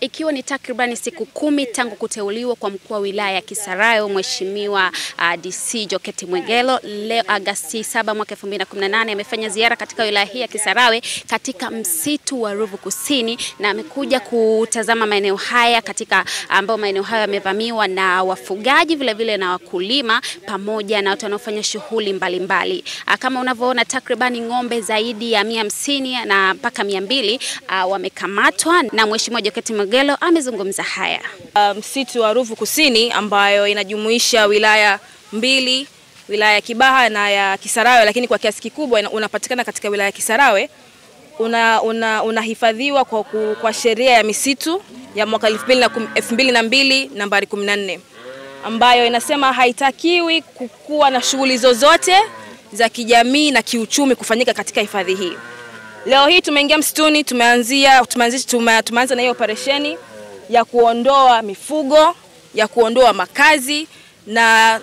Ikiwa ni takribani siku kumi tangu kuteuliwa kwa mkuu wa wilaya ya Kisarayo Mheshimiwa uh, DC Joketi Mwegelo, leo Agasti 7 mwaka 2018 amefanya ziara katika wilaya hii ya Kisarawe katika msitu wa Ruvu Kusini, na amekuja kutazama maeneo haya katika ambao maeneo hayo yamevamiwa na wafugaji vile vile na wakulima pamoja na watu wanaofanya shughuli mbalimbali. Kama unavyoona takribani ng'ombe zaidi ya mia hamsini na mpaka mia mbili uh, wamekamatwa na Mheshimiwa Joketi Mwegelo amezungumza haya. Msitu um, wa Ruvu Kusini ambayo inajumuisha wilaya mbili, wilaya ya Kibaha na ya Kisarawe, lakini kwa kiasi kikubwa unapatikana katika wilaya ya Kisarawe unahifadhiwa una, una kwa, kwa sheria ya misitu ya mwaka 2002 nambari 14 ambayo inasema haitakiwi kukuwa na shughuli zozote za kijamii na kiuchumi kufanyika katika hifadhi hii. Leo hii tumeingia msituni, tumeanzia tumeanza tumeanza na hiyo operesheni ya kuondoa mifugo, ya kuondoa makazi na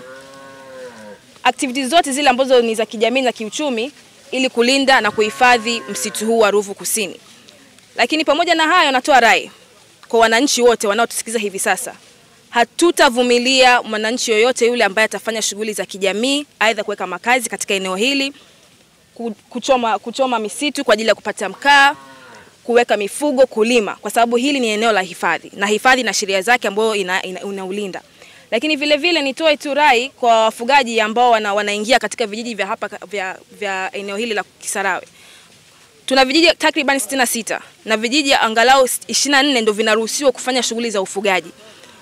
activities zote zile ambazo ni za kijamii na kiuchumi ili kulinda na kuhifadhi msitu huu wa Ruvu Kusini. Lakini pamoja na hayo, natoa rai kwa wananchi wote wanaotusikiza hivi sasa, hatutavumilia mwananchi yoyote yule ambaye atafanya shughuli za kijamii, aidha kuweka makazi katika eneo hili kuchoma, kuchoma misitu kwa ajili ya kupata mkaa, kuweka mifugo, kulima, kwa sababu hili ni eneo la hifadhi na hifadhi na sheria zake ambayo inaulinda ina, ina lakini vile vile nitoe tu rai kwa wafugaji ambao wana, wanaingia katika vijiji vya hapa vya, vya eneo hili la Kisarawe. Tuna vijiji takriban 66 na vijiji angalau 24 ndio vinaruhusiwa kufanya shughuli za ufugaji.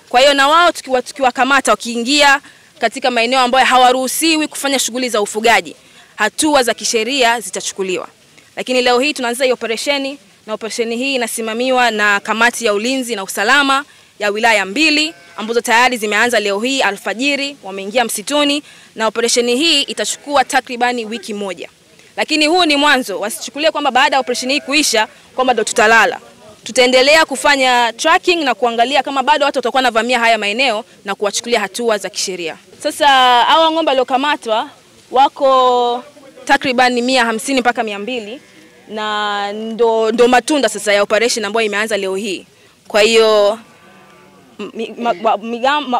Kwa hiyo na wao tukiwakamata wakiingia katika maeneo ambayo hawaruhusiwi kufanya shughuli za ufugaji hatua za kisheria zitachukuliwa. Lakini leo hii tunaanza hii operesheni na operesheni hii inasimamiwa na kamati ya ulinzi na usalama ya wilaya mbili ambazo tayari zimeanza leo hii alfajiri, wameingia msituni na operesheni hii itachukua takribani wiki moja. Lakini huu ni mwanzo, wasichukulie kwamba baada ya operesheni hii kuisha kwamba ndo tutalala. Tutaendelea kufanya tracking na kuangalia kama bado watu watakuwa wanavamia haya maeneo na kuwachukulia hatua za kisheria. Sasa hawa ng'ombe waliokamatwa wako takriban mia hamsini mpaka mia mbili na ndo, ndo matunda sasa ya operation ambayo imeanza leo hii. Kwa hiyo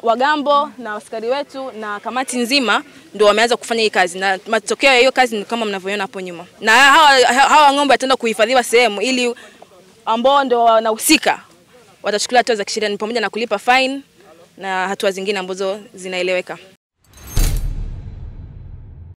wagambo na askari wetu na kamati nzima ndo wameanza kufanya hii kazi, na matokeo ya hiyo kazi ni kama mnavyoona hapo nyuma, na hawa, hawa ng'ombe wataenda kuhifadhiwa sehemu ili ambao ndo wanahusika watachukuliwa hatua za kisheria, ni pamoja na kulipa fine na hatua zingine ambazo zinaeleweka.